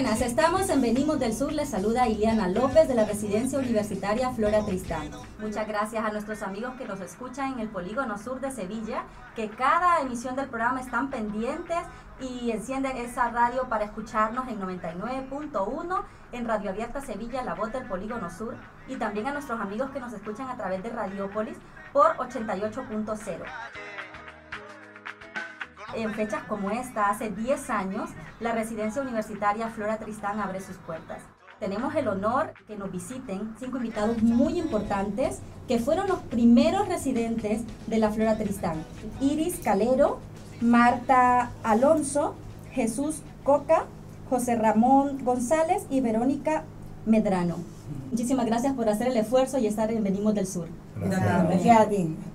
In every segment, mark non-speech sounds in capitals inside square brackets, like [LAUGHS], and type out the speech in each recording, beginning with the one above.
Buenas, estamos en Venimos del Sur. Les saluda Iliana López de la Residencia Universitaria Flora Tristán. Muchas gracias a nuestros amigos que nos escuchan en el Polígono Sur de Sevilla, que cada emisión del programa están pendientes y encienden esa radio para escucharnos en 99.1 en Radio Abierta Sevilla, la voz del Polígono Sur, y también a nuestros amigos que nos escuchan a través de Radiópolis por 88.0 en fechas como esta, hace 10 años, la residencia universitaria Flora Tristán abre sus puertas. Tenemos el honor que nos visiten cinco invitados muy importantes que fueron los primeros residentes de la Flora Tristán. Iris Calero, Marta Alonso, Jesús Coca, José Ramón González y Verónica Medrano. Muchísimas gracias por hacer el esfuerzo y estar en Venimos del Sur. Gracias.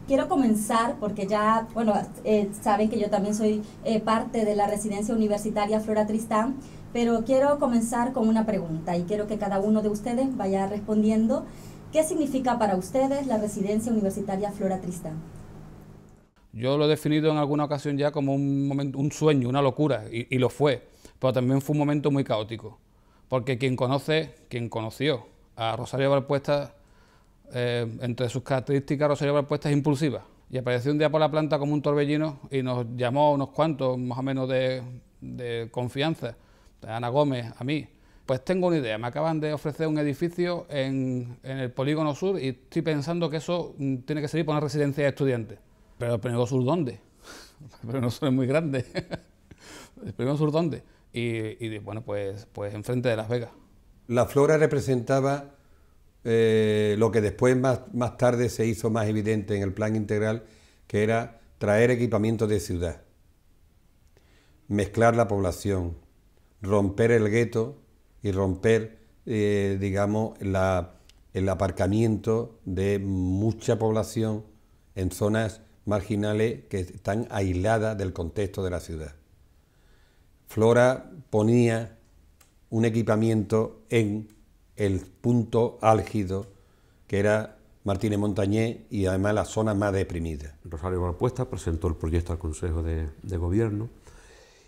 Quiero comenzar porque ya, bueno, eh, saben que yo también soy eh, parte de la residencia universitaria Flora Tristán, pero quiero comenzar con una pregunta y quiero que cada uno de ustedes vaya respondiendo. ¿Qué significa para ustedes la residencia universitaria Flora Tristán? Yo lo he definido en alguna ocasión ya como un, momento, un sueño, una locura, y, y lo fue, pero también fue un momento muy caótico, porque quien conoce, quien conoció a Rosario Valpuesta, eh, entre sus características, Rosario Valpuesta es impulsiva. Y apareció un día por la planta como un torbellino y nos llamó unos cuantos, más o menos de, de confianza, a Ana Gómez, a mí. Pues tengo una idea, me acaban de ofrecer un edificio en, en el Polígono Sur y estoy pensando que eso mm, tiene que servir para una residencia de estudiantes. Pero el Polígono Sur, ¿dónde? [LAUGHS] El Polígono Sur es muy grande. [LAUGHS] ¿El Polígono Sur dónde? Y, bueno, pues, pues enfrente de Las Vegas. La flora representaba eh, lo que después más, más tarde se hizo más evidente en el plan integral, que era traer equipamiento de ciudad, mezclar la población, romper el gueto y romper, eh, digamos, la, el aparcamiento de mucha población en zonas marginales que están aisladas del contexto de la ciudad. Flora ponía un equipamiento en el punto álgido que era Martínez Montañé y además la zona más deprimida. Rosario Valpuesta presentó el proyecto al Consejo de, Gobierno.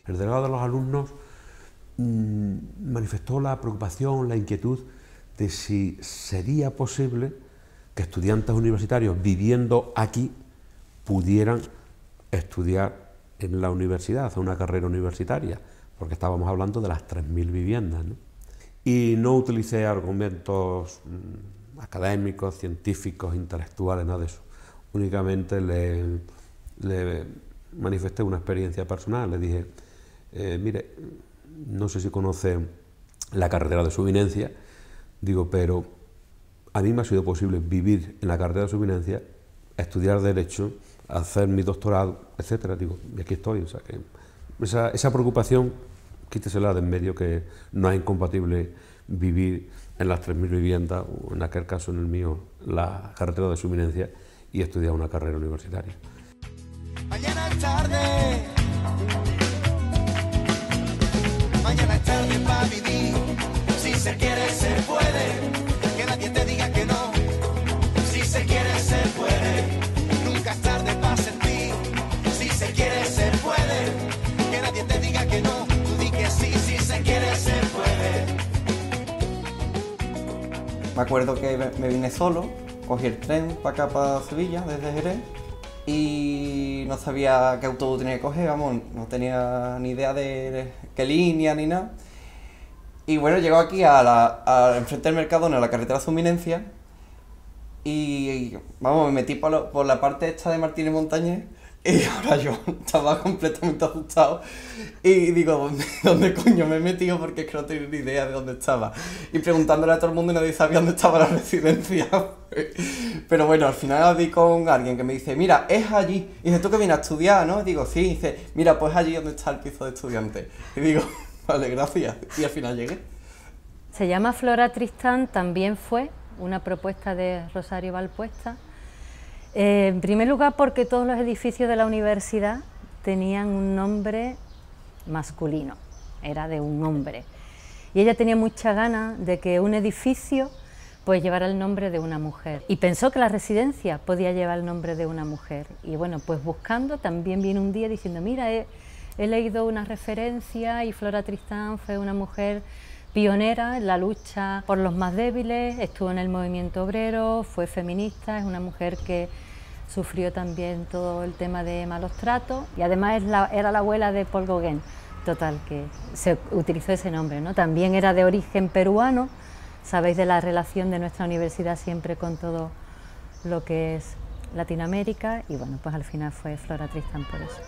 El delegado de los alumnos mmm, manifestó la preocupación, la inquietud de si sería posible que estudiantes universitarios viviendo aquí pudieran estudiar en la universidad, una carrera universitaria, porque estábamos hablando de las 3.000 viviendas. ¿no? Y no utilicé argumentos mmm, académicos, científicos, intelectuales, nada de eso. Únicamente le, manifesté una experiencia personal, le dije, eh, mire, no sé si conoce la carretera de Subinencia, digo, pero a mí me ha sido posible vivir en la carretera de Subinencia, estudiar Derecho, hacer mi doctorado, etcétera. Digo, y aquí estoy. O sea, que esa preocupación, quítesela de en medio, que no es incompatible vivir en las 3.000 viviendas, o en aquel caso, en el mío, la carretera de Subinencia, y estudiar una carrera universitaria. Me acuerdo que me- vine solo, cogí el tren para acá, para Sevilla, desde Jerez, y no sabía qué autobús tenía que coger, vamos, no tenía ni idea de qué línea ni nada. Y bueno, llego aquí a la, enfrente del Mercadona, a la carretera Suminencia, y vamos, me metí por, por la parte esta de Martínez Montañés, y ahora yo [LAUGHS] estaba completamente asustado y digo, ¿dónde, dónde coño me he metido? Porque es que no tengo ni idea de dónde estaba. Y preguntándole a todo el mundo y nadie sabía dónde estaba la [LAUGHS] residencia. Pero bueno, al final di con alguien que me dice, mira, es allí. Y dice, ¿tú que vienes a estudiar, no? Y digo, sí. Y dice, mira, pues allí donde está el piso de estudiantes. Y digo, [LAUGHS] vale, gracias. Y al final llegué. Se llama Flora Tristán, también fue una propuesta de Rosario Valpuesta. Eh, en primer lugar, porque todos los edificios de la universidad tenían un nombre masculino, era de un hombre. Y ella tenía mucha ganas de que un edificio pues llevara el nombre de una mujer. Y pensó que la residencia podía llevar el nombre de una mujer. Y bueno, pues buscando, también vino un día diciendo, mira, he, he leído una referencia y Flora Tristán fue una mujer pionera en la lucha por los más débiles, estuvo en el movimiento obrero, fue feminista, es una mujer que sufrió también todo el tema de malos tratos y además era la abuela de Paul Gauguin, total, que se utilizó ese nombre, ¿no? También era de origen peruano, sabéis de la relación de nuestra universidad siempre con todo lo que es Latinoamérica y bueno, pues al final fue Flora Tristán por eso.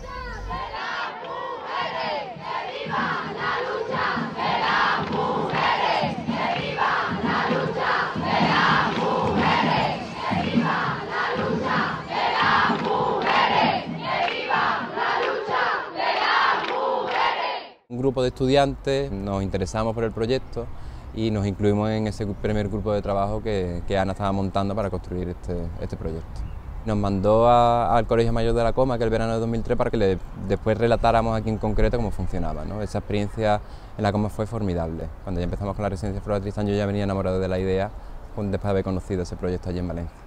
Grupo de estudiantes nos interesamos por el proyecto y nos incluimos en ese primer grupo de trabajo que, Ana estaba montando para construir este, este proyecto. Nos mandó al Colegio Mayor de la Coma, que el verano de 2003, para que le, después relatáramos aquí en concreto cómo funcionaba. Esa experiencia en la Coma fue formidable. Cuando ya empezamos con la residencia Flora Tristán, yo ya venía enamorado de la idea después de haber conocido ese proyecto allí en Valencia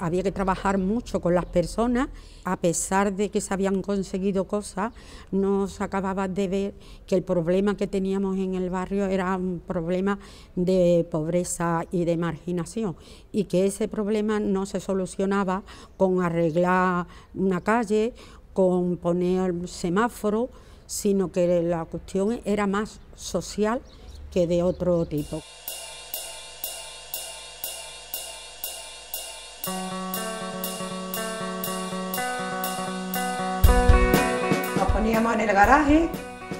había que trabajar mucho con las personas, a pesar de que se habían conseguido cosas, no se acababa de ver que el problema que teníamos en el barrio era un problema de pobreza y de marginación, y que ese problema no se solucionaba con arreglar una calle, con poner semáforo, sino que la cuestión era más social que de otro tipo. En el garaje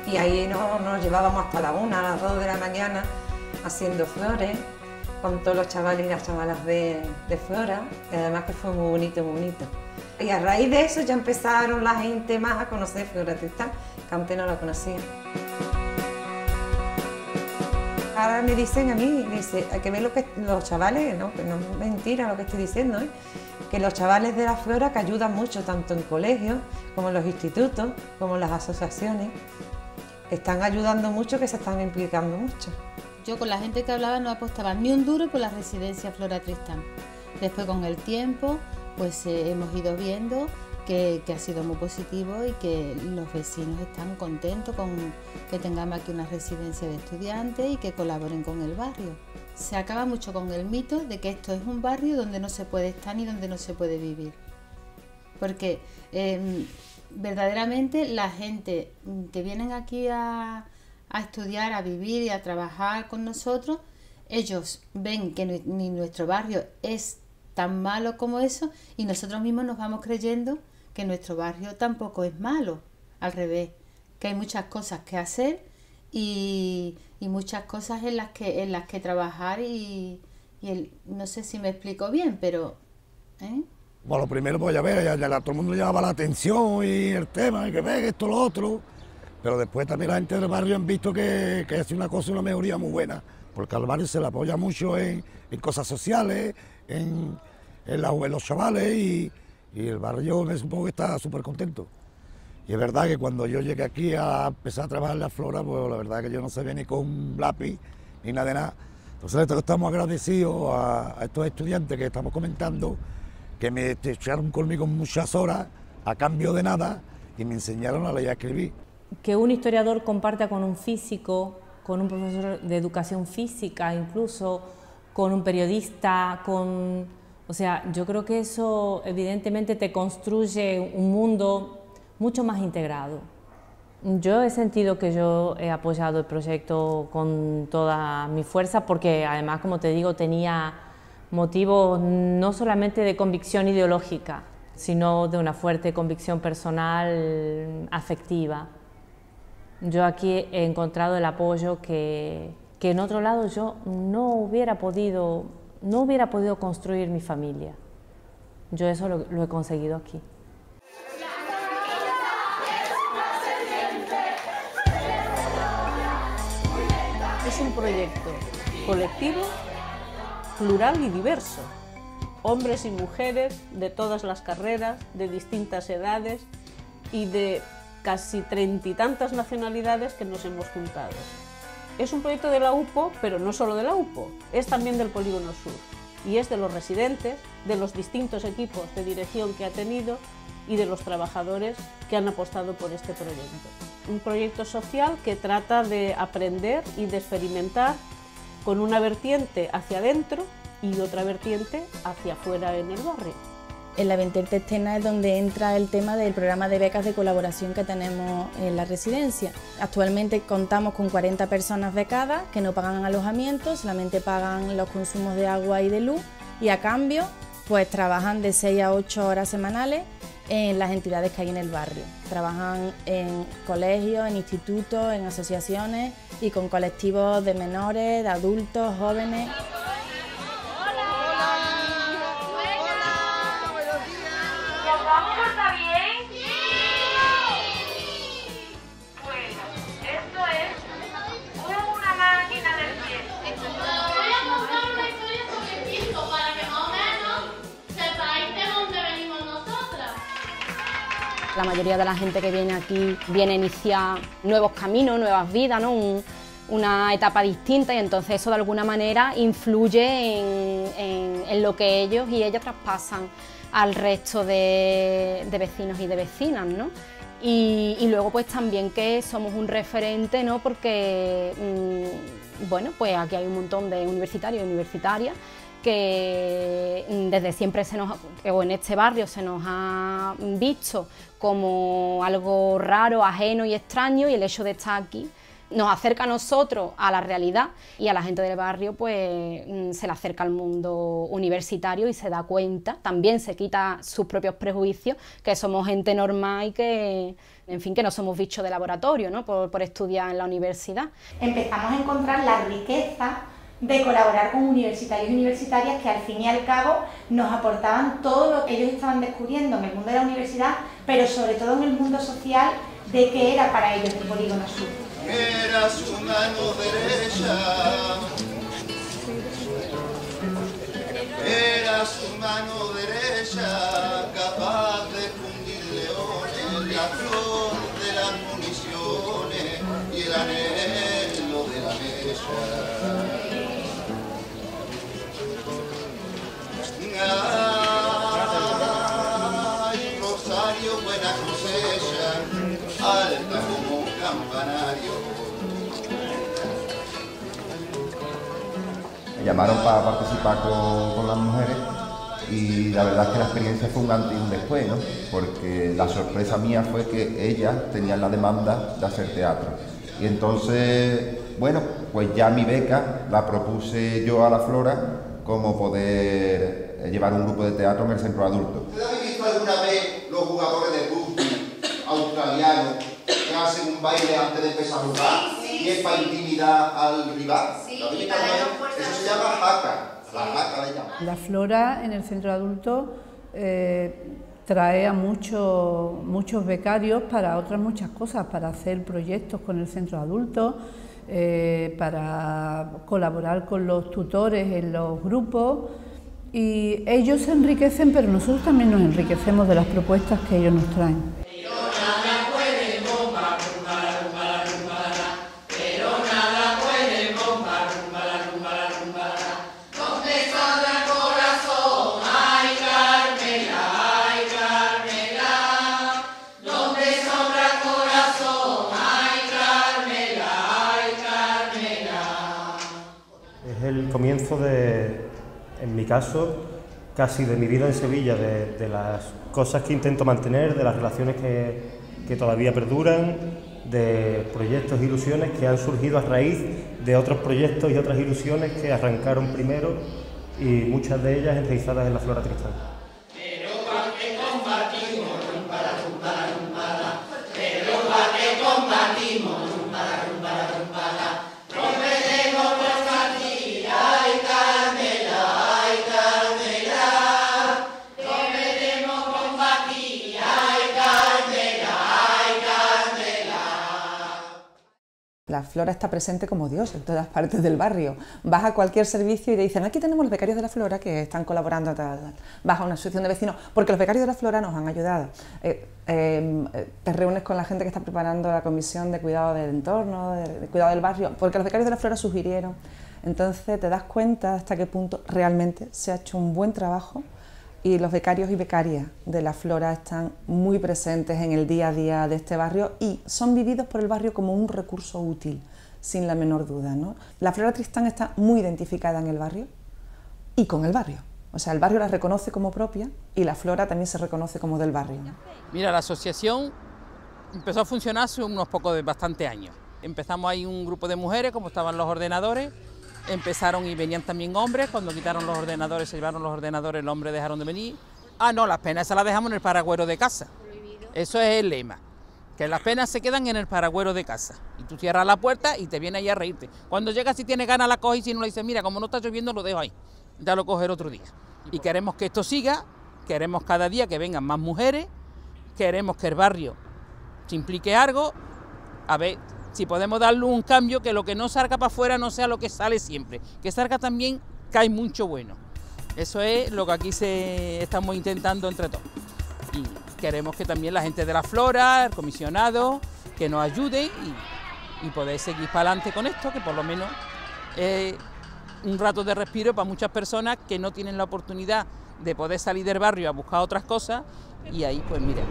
y ahí nos, llevábamos hasta la una, a las dos de la mañana haciendo flores con todos los chavales y las chavalas de, de Flora, y además que fue muy bonito, muy bonito. Y a raíz de eso ya empezaron la gente más a conocer Flora Tristán, que antes no la conocía. Ahora me dicen a mí, dice, hay que ver lo que los chavales, no, que no es mentira lo que estoy diciendo, ¿eh? Que los chavales de la flora que ayudan mucho tanto en colegios como en los institutos, como en las asociaciones, están ayudando mucho, que se están implicando mucho. Yo con la gente que hablaba no apostaba ni un duro por la residencia Flora Tristán. Después con el tiempo pues eh, hemos ido viendo que, ha sido muy positivo y que los vecinos están contentos con que tengamos aquí una residencia de estudiantes y que colaboren con el barrio. Se acaba mucho con el mito de que esto es un barrio donde no se puede estar ni donde no se puede vivir. Porque em, verdaderamente la gente que vienen aquí a, a estudiar, a vivir y a trabajar con nosotros, ellos ven que ni nuestro barrio es tan malo como eso y nosotros mismos nos vamos creyendo que nuestro barrio tampoco es malo, al revés, que hay muchas cosas que hacer y, muchas cosas en las que, en las que trabajar y, el, no sé si me explico bien, pero... ¿eh? Bueno, primero pues ya ver, ya, todo el mundo llevaba la atención y el tema, y que ve esto, lo otro, pero después también la gente del barrio han visto que, que es una cosa, una mejoría muy buena, porque al barrio se le apoya mucho en, cosas sociales, en, en los chavales y y el barrio me supongo que está súper contento. Y es verdad que cuando yo llegué aquí a empezar a trabajar en la flora, pues la verdad que yo no sabía ni con un lápiz ni nada de nada. Entonces estamos agradecidos a, estos estudiantes que estamos comentando, que me echaron conmigo muchas horas a cambio de nada y me enseñaron a leer y escribir. Que un historiador comparta con un físico, con un profesor de educación física, incluso con un periodista, con o sea, yo creo que eso evidentemente te construye un mundo mucho más integrado. Yo he sentido que yo he apoyado el proyecto con toda mi fuerza porque además, como te digo, tenía motivos no solamente de convicción ideológica, sino de una fuerte convicción personal, afectiva. Yo aquí he encontrado el apoyo que, que en otro lado yo no hubiera podido no hubiera podido construir mi familia. Yo eso lo, he conseguido aquí. Proyecto colectivo, plural y diverso. Hombres y mujeres de todas las carreras, de distintas edades y de casi treinta y tantas nacionalidades que nos hemos juntado. Es un proyecto de la UPO, pero no solo de la UPO, es también del Polígono Sur y es de los residentes, de los distintos equipos de dirección que ha tenido y de los trabajadores que han apostado por este proyecto. Un proyecto social que trata de aprender y de experimentar con una vertiente hacia adentro y otra vertiente hacia afuera en el barrio. En la vertiente externa es donde entra el tema del programa de becas de colaboración que tenemos en la residencia. Actualmente contamos con 40 personas becadas que no pagan alojamiento, solamente pagan los consumos de agua y de luz y a cambio pues trabajan de 6 a 8 horas semanales en las entidades que hay en el barrio. Trabajan en colegios, en institutos, en asociaciones y con colectivos de menores, de adultos, jóvenes. La mayoría de la gente que viene aquí viene a iniciar nuevos caminos, nuevas vidas, ¿no? Un- una etapa distinta y entonces eso de alguna manera influye en, lo que ellos y ellas traspasan al resto de, vecinos y de vecinas. ¿no? Y, y luego pues también que somos un referente, ¿no? porque mm, bueno, pues aquí hay un montón de universitarios y universitarias que desde siempre se nos, o en este barrio se nos ha visto como algo raro, ajeno y extraño y el hecho de estar aquí nos acerca a nosotros a la realidad y a la gente del barrio pues mm, se le acerca al mundo universitario y se da cuenta, también se quita sus propios prejuicios, que somos gente normal y que, en fin, que no somos bichos de laboratorio, ¿no? por estudiar en la universidad. empezamos a encontrar la riqueza de colaborar con universitarios y universitarias que al fin y al cabo nos aportaban todo lo que ellos estaban descubriendo en el mundo de la universidad, pero sobre todo en el mundo social de qué era para ellos el polígono sur. Era su mano derecha. Era su mano derecha capaz de fundir leones, la flor de las municiones y el anhelo de la mesa. Llamaron para participar con, con las mujeres y la verdad es que la experiencia fue un antes y un después, ¿no? Porque la sorpresa mía fue que ellas tenían la demanda de hacer teatro. Y entonces, bueno, pues ya mi beca la propuse yo a la Flora como poder eh, llevar un grupo de teatro en el centro de adultos. ¿Ustedes han visto alguna vez los jugadores de rugby australianos que hacen un baile antes de empezar a jugar? Y es al rival. La jaca le llaman. La flora en el centro de adultos eh, trae a muchos muchos becarios para otras muchas cosas, para hacer proyectos con el centro de adultos, eh, para colaborar con los tutores en los grupos y ellos se enriquecen, pero nosotros también nos enriquecemos de las propuestas que ellos nos traen. De, en mi caso, casi de mi vida en Sevilla, de, las cosas que intento mantener, de las relaciones que, que todavía perduran, de proyectos e ilusiones que han surgido a raíz de otros proyectos y otras ilusiones que arrancaron primero y muchas de ellas enraizadas en la flora tristán. La flora está presente como Dios en todas partes del barrio. Vas a cualquier servicio y te dicen, aquí tenemos los becarios de la flora que están colaborando. Tal, tal". Vas a una asociación de vecinos, porque los becarios de la flora nos han ayudado. Eh, eh, te reúnes con la gente que está preparando la comisión de cuidado del entorno, de, de cuidado del barrio, porque los becarios de la flora sugirieron. Entonces te das cuenta hasta qué punto realmente se ha hecho un buen trabajo y los becarios y becarias de la Flora están muy presentes en el día a día de este barrio y son vividos por el barrio como un recurso útil, sin la menor duda. ¿no? La Flora Tristán está muy identificada en el barrio y con el barrio. O sea, el barrio la reconoce como propia y la Flora también se reconoce como del barrio. Mira, la asociación empezó a funcionar hace unos pocos bastante años. Empezamos ahí un grupo de mujeres, como estaban los ordenadores, empezaron y venían también hombres, cuando quitaron los ordenadores, se llevaron los ordenadores, los hombres dejaron de venir. Ah, no, las penas esas las dejamos en el paragüero de casa. Eso es el lema, que las penas se quedan en el paragüero de casa. Y tú cierras la puerta y te viene ahí a reírte. Cuando llegas, si tienes ganas, la coges y si no le dices, mira, como no está lloviendo, lo dejo ahí. Ya lo coger otro día. Y queremos que esto siga, queremos cada día que vengan más mujeres, queremos que el barrio se implique algo, a ver si podemos darle un cambio que lo que no salga para afuera no sea lo que sale siempre, que salga también hay mucho bueno. Eso es lo que aquí se estamos intentando entre todos. Y queremos que también la gente de la flora, el comisionado, que nos ayude y, y poder seguir para adelante con esto, que por lo menos es un rato de respiro para muchas personas que no tienen la oportunidad de poder salir del barrio a buscar otras cosas y ahí pues mira.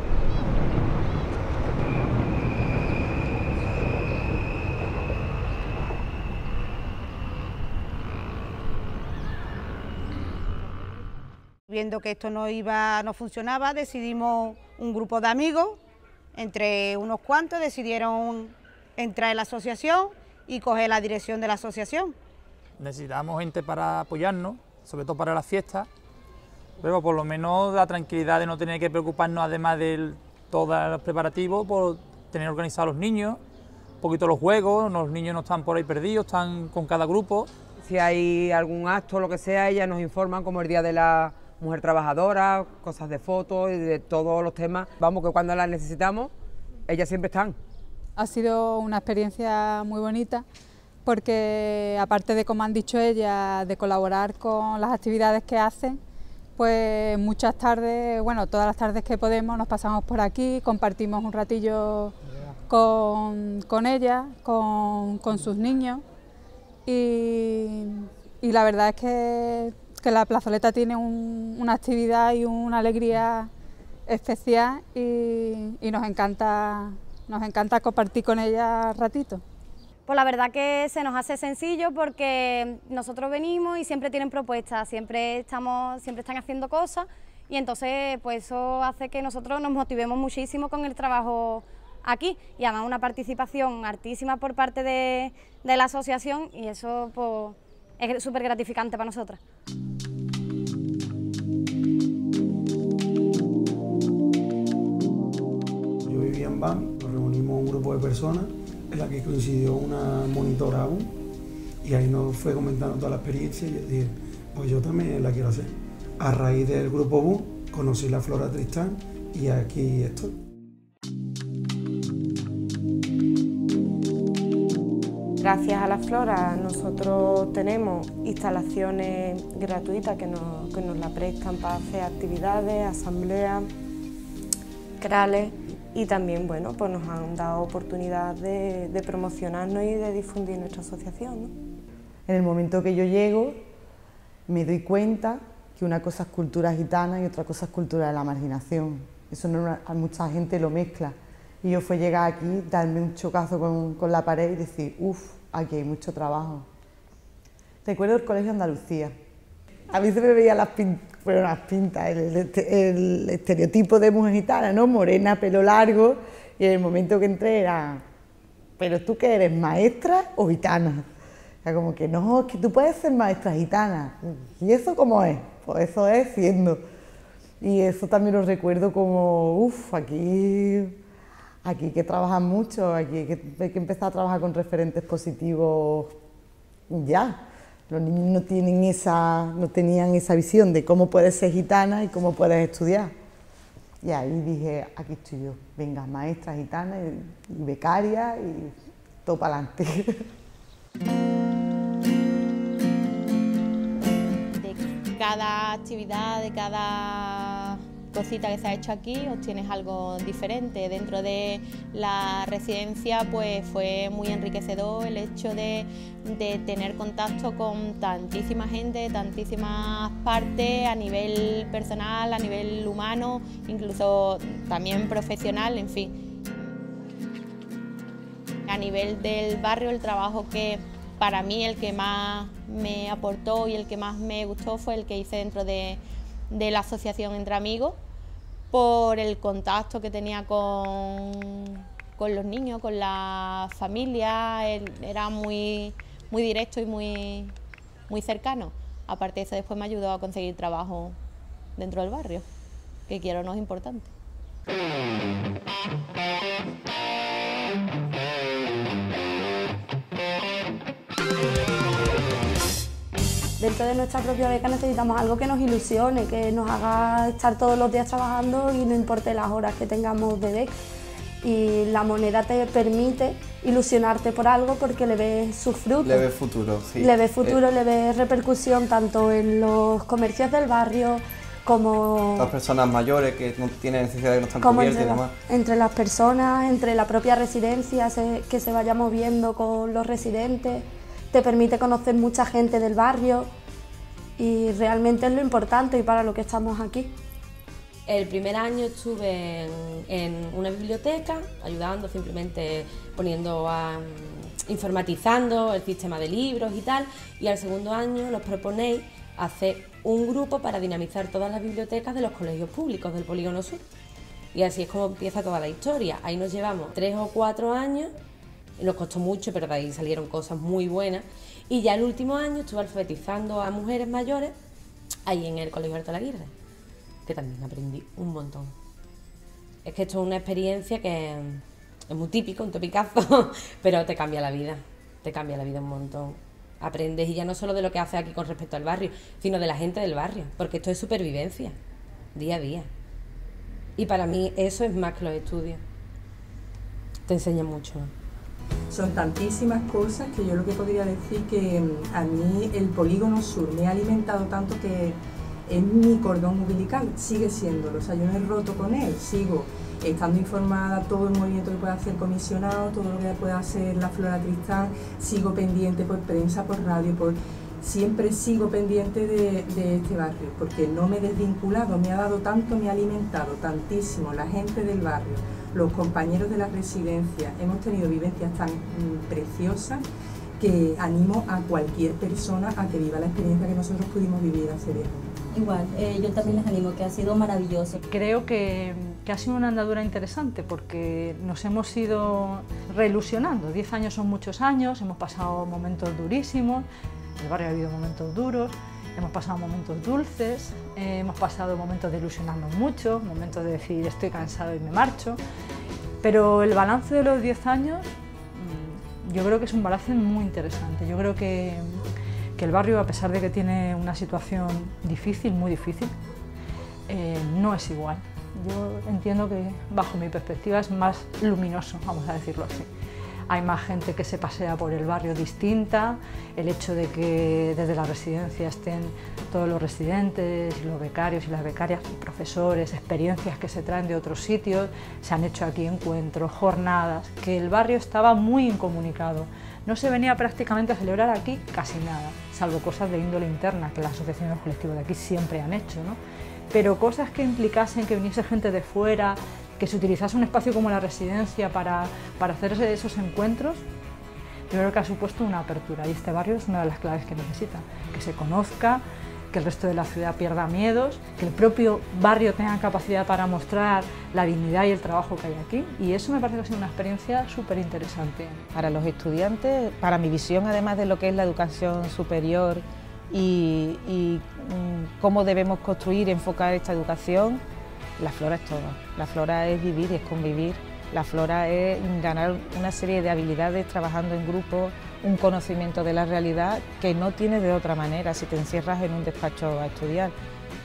Viendo que esto no iba, no funcionaba, decidimos un grupo de amigos, entre unos cuantos decidieron entrar en la asociación y coger la dirección de la asociación. Necesitamos gente para apoyarnos, sobre todo para las fiestas, pero por lo menos la tranquilidad de no tener que preocuparnos, además de todos los preparativos, por tener organizados los niños, un poquito los juegos, los niños no están por ahí perdidos, están con cada grupo. Si hay algún acto o lo que sea, ellas nos informan como el Día de la Mujer Trabajadora, cosas de fotos y de todos los temas. Vamos, que cuando las necesitamos, ellas siempre están. Ha sido una experiencia muy bonita porque aparte de, como han dicho ellas, de colaborar con las actividades que hacen, pues muchas tardes, bueno, todas las tardes que podemos nos pasamos por aquí, compartimos un ratillo con, con ellas, con, con sus niños y, y la verdad es que, que la plazoleta tiene un- una actividad y una alegría especial y, y nos encanta nos encanta compartir con ella ratito. Pues la verdad que se nos hace sencillo porque nosotros venimos y siempre tienen propuestas, siempre estamos, siempre están haciendo cosas y entonces pues eso hace que nosotros nos motivemos muchísimo con el trabajo aquí y además una participación altísima por parte de, de la asociación y eso pues es súper gratificante para nosotras. Nos reunimos un grupo de personas en la que coincidió una monitora aún y ahí nos fue comentando toda la experiencia y yo dije, pues yo también la quiero hacer. A raíz del grupo BUM conocí la Flora Tristán y aquí estoy. Gracias a la Flora nosotros tenemos instalaciones gratuitas que nos, que nos la prestan para hacer actividades, asambleas, crales y también bueno, pues nos han dado oportunidad de, de promocionarnos y de difundir nuestra asociación. ¿no? En el momento que yo llego, me doy cuenta que una cosa es cultura gitana y otra cosa es cultura de la marginación. Eso no, a mucha gente lo mezcla. Y yo fue llegar aquí, darme un chocazo con, con la pared y decir, uff, aquí hay mucho trabajo. Recuerdo el Colegio Andalucía. A mí se me veían las, pin- bueno, las pintas, este- el estereotipo de mujer gitana, ¿no? Morena, pelo largo, y en el momento que entré era, pero tú que eres maestra o gitana. O sea, como que no, es que tú puedes ser maestra gitana. ¿Y eso cómo es? Pues eso es siendo. Y eso también lo recuerdo como, uff, aquí, aquí hay que trabajar mucho, aquí hay que, hay que empezar a trabajar con referentes positivos ya. Los niños no, tienen esa, no tenían esa visión de cómo puedes ser gitana y cómo puedes estudiar. Y ahí dije, aquí estoy yo, venga, maestra gitana y, becaria y todo para adelante. [LAUGHS] de cada actividad, de cada cosita que se ha hecho aquí obtienes algo diferente. Dentro de la residencia pues fue muy enriquecedor el hecho de, de tener contacto con tantísima gente, tantísimas partes a nivel personal, a nivel humano, incluso también profesional, en fin. A nivel del barrio, el trabajo que para mí el que más me aportó y el que más me gustó fue el que hice dentro de, de la asociación Entre Amigos, por el contacto que tenía con, con los niños, con la familia, él era muy, muy directo y muy, muy cercano. Aparte de eso, después me ayudó a conseguir trabajo dentro del barrio, que quiero no es importante. Dentro de nuestra propia beca necesitamos algo que nos ilusione, que nos haga estar todos los días trabajando y no importe las horas que tengamos de beca. Y la moneda te permite ilusionarte por algo porque le ves sus frutos. Le ves futuro, sí. Le ves futuro, Eh, le ves repercusión tanto en los comercios del barrio como, las personas mayores que no tienen necesidad de que no están como cubiertas y entre, la- demás. entre las personas, entre la propia residencia se- que se vaya moviendo con los residentes. Te permite conocer mucha gente del barrio y realmente es lo importante y para lo que estamos aquí. El primer año estuve en, una biblioteca ayudando, simplemente poniendo a, informatizando el sistema de libros y tal. Y al segundo año nos proponéis hacer un grupo para dinamizar todas las bibliotecas de los colegios públicos del Polígono Sur. Y así es como empieza toda la historia. Ahí nos llevamos tres o cuatro años, nos costó mucho, pero de ahí salieron cosas muy buenas. Y ya el último año estuve alfabetizando a mujeres mayores ahí en el Colegio Alto Laguirre que también aprendí un montón. Es que esto es una experiencia que es muy típico, un topicazo, [LAUGHS] pero te cambia la vida, te cambia la vida un montón. Aprendes y ya no solo de lo que haces aquí con respecto al barrio, sino de la gente del barrio, porque esto es supervivencia, día a día. Y para mí eso es más que los estudios. Te enseña mucho. Son tantísimas cosas que yo lo que podría decir que mm, a mí el polígono sur me ha alimentado tanto que es mi cordón umbilical, sigue siéndolo, o sea, yo no he roto con él, sigo estando informada todo el movimiento que pueda hacer comisionado, todo lo que pueda hacer la Flora Tristán, sigo pendiente por prensa, por radio, por siempre sigo pendiente de este barrio, porque no me he desvinculado, me ha dado tanto, me ha alimentado tantísimo la gente del barrio, los compañeros de la residencia, hemos tenido vivencias tan mm, preciosas que animo a cualquier persona a que viva la experiencia que nosotros pudimos vivir hace 10 años. Igual, eh, yo también les animo, que ha sido maravilloso. Creo que, que ha sido una andadura interesante porque nos hemos ido reilusionando. Diez años son muchos años, hemos pasado momentos durísimos, en el barrio ha habido momentos duros, hemos pasado momentos dulces, eh, hemos pasado momentos de ilusionarnos mucho, momentos de decir estoy cansado y me marcho. Pero el balance de los diez años mm, yo creo que es un balance muy interesante. Yo creo que, que el barrio, a pesar de que tiene una situación difícil, muy difícil, eh, no es igual. Yo entiendo que bajo mi perspectiva es más luminoso, vamos a decirlo así. Hay más gente que se pasea por el barrio distinta, el hecho de que desde la residencia estén todos los residentes, los becarios y las becarias, profesores, experiencias que se traen de otros sitios, se han hecho aquí encuentros, jornadas, que el barrio estaba muy incomunicado. No se venía prácticamente a celebrar aquí casi nada, salvo cosas de índole interna que las asociaciones colectivas de aquí siempre han hecho, ¿no? pero cosas que implicasen que viniese gente de fuera, que se utilizase un espacio como la residencia para, para hacer esos encuentros, yo creo que ha supuesto una apertura y este barrio es una de las claves que necesita, que se conozca, que el resto de la ciudad pierda miedos, que el propio barrio tenga capacidad para mostrar la dignidad y el trabajo que hay aquí y eso me parece que ha sido una experiencia súper interesante. Para los estudiantes, para mi visión además de lo que es la educación superior y, y, mm, cómo debemos construir y enfocar esta educación, la flora es todo. La flora es vivir y es convivir. La flora es ganar una serie de habilidades trabajando en grupo, un conocimiento de la realidad que no tienes de otra manera si te encierras en un despacho a estudiar.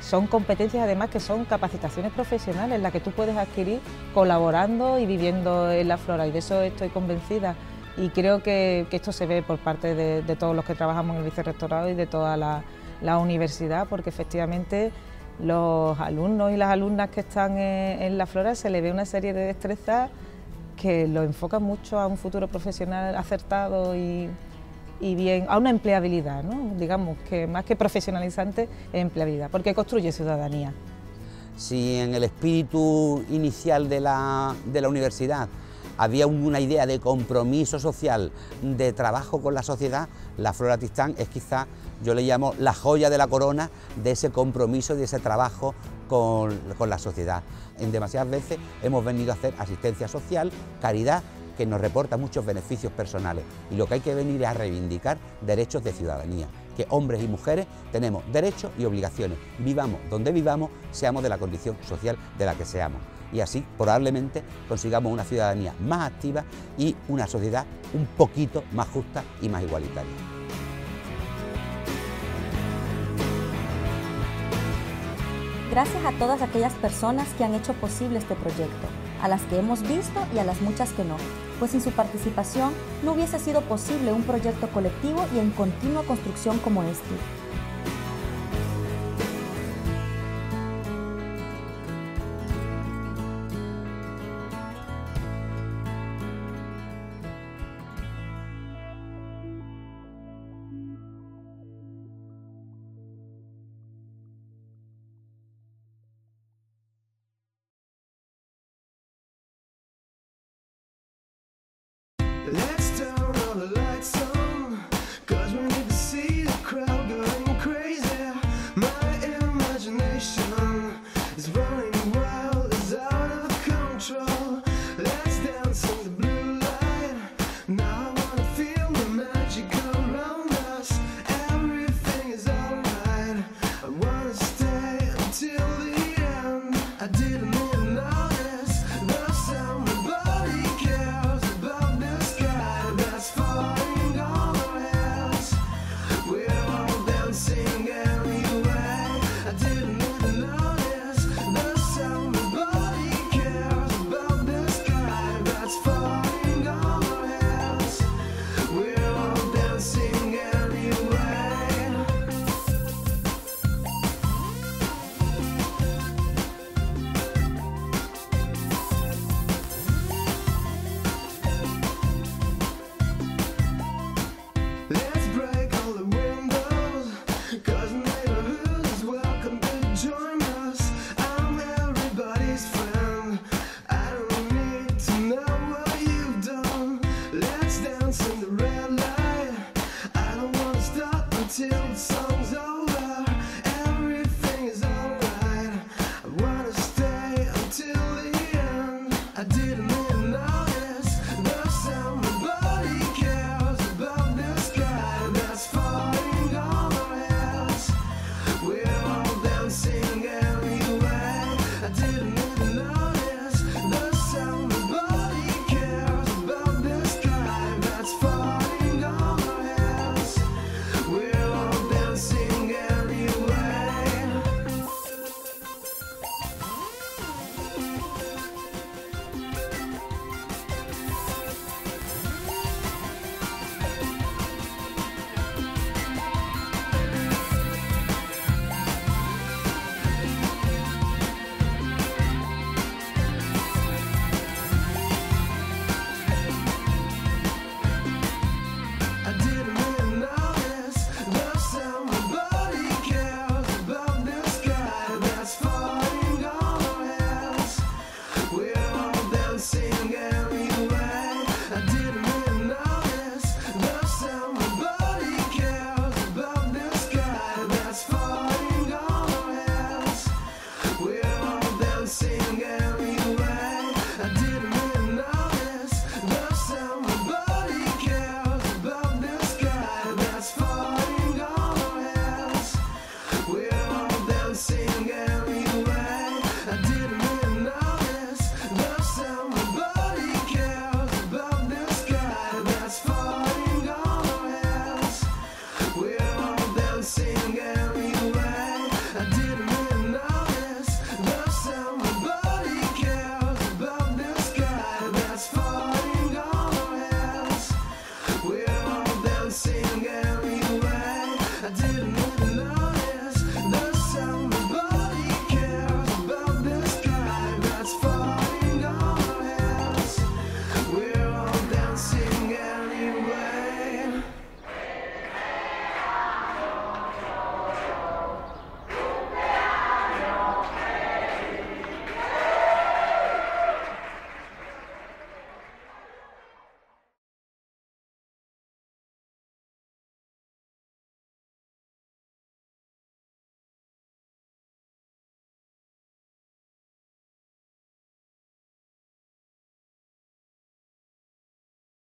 Son competencias además que son capacitaciones profesionales las que tú puedes adquirir colaborando y viviendo en la flora y de eso estoy convencida y creo que, esto se ve por parte de, todos los que trabajamos en el vicerrectorado y de toda la universidad porque efectivamente los alumnos y las alumnas que están en, la flora se le ve una serie de destrezas que lo enfocan mucho a un futuro profesional acertado y, bien, a una empleabilidad, digamos que más que profesionalizante es empleabilidad, porque construye ciudadanía. Si en el espíritu inicial de la, de la universidad había una idea de compromiso social, de trabajo con la sociedad, la Flora Tristán es quizá, yo le llamo la joya de la corona de ese compromiso y de ese trabajo con, con la sociedad. En demasiadas veces hemos venido a hacer asistencia social, caridad, que nos reporta muchos beneficios personales y lo que hay que venir es a reivindicar derechos de ciudadanía, que hombres y mujeres tenemos derechos y obligaciones, vivamos donde vivamos, seamos de la condición social de la que seamos y así probablemente consigamos una ciudadanía más activa y una sociedad un poquito más justa y más igualitaria. Gracias a todas aquellas personas que han hecho posible este proyecto, a las que hemos visto y a las muchas que no, pues sin su participación no hubiese sido posible un proyecto colectivo y en continua construcción como este.